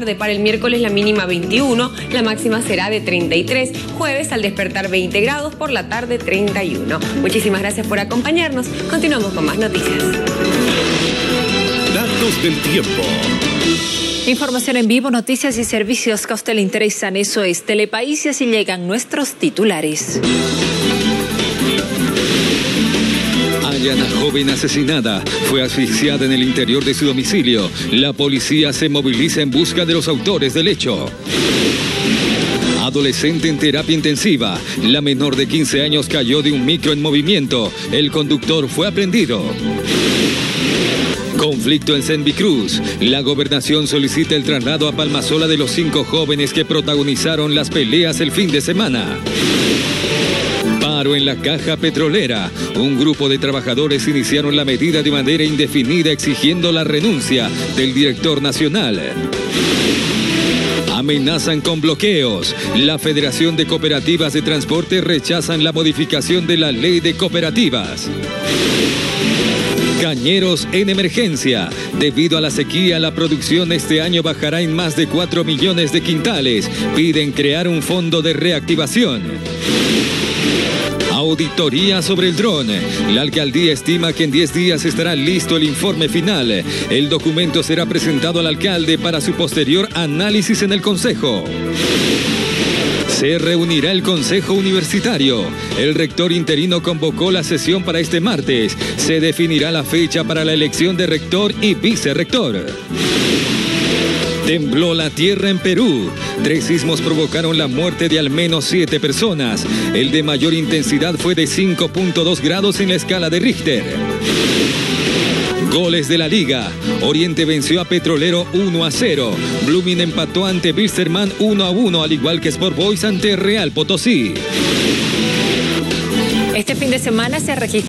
tarde. Para el miércoles la mínima 21, la máxima será de 33. Jueves al despertar 20 grados, por la tarde 31. Muchísimas gracias por acompañarnos. Continuamos con más noticias. Datos del tiempo. Información en vivo, noticias y servicios que a usted le interesan. Eso es Telepaís y así llegan nuestros titulares. Hallan a joven asesinada. Fue asfixiada en el interior de su domicilio. La policía se moviliza en busca de los autores del hecho. Adolescente en terapia intensiva. La menor de 15 años cayó de un micro en movimiento. El conductor fue aprendido. Conflicto en Senvi Cruz. La gobernación solicita el traslado a Palmasola de los cinco jóvenes que protagonizaron las peleas el fin de semana. En la caja petrolera. Un grupo de trabajadores iniciaron la medida de manera indefinida exigiendo la renuncia del director nacional. Amenazan con bloqueos. La Federación de Cooperativas de Transporte rechazan la modificación de la ley de cooperativas. Cañeros en emergencia. Debido a la sequía, la producción este año bajará en más de 4 millones de quintales. Piden crear un fondo de reactivación. Auditoría sobre el dron. La alcaldía estima que en 10 días estará listo el informe final. El documento será presentado al alcalde para su posterior análisis en el Consejo. Se reunirá el Consejo Universitario. El rector interino convocó la sesión para este martes. Se definirá la fecha para la elección de rector y vicerrector. Tembló la tierra en Perú. Tres sismos provocaron la muerte de al menos siete personas. El de mayor intensidad fue de 5.2 grados en la escala de Richter. Goles de la liga. Oriente venció a Petrolero 1 a 0. Blooming empató ante Bisterman 1 a 1, al igual que Sport Boys ante Real Potosí. Este fin de semana se registró